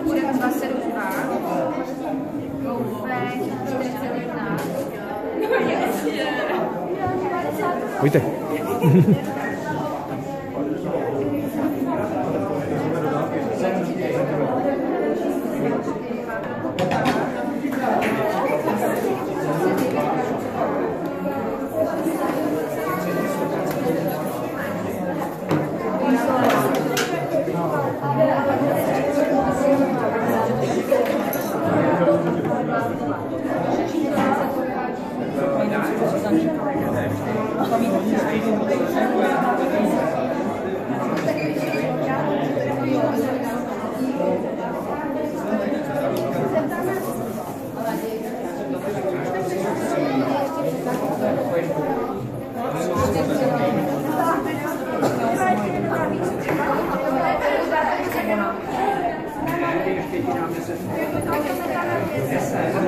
我也是。我一看。300. Kurek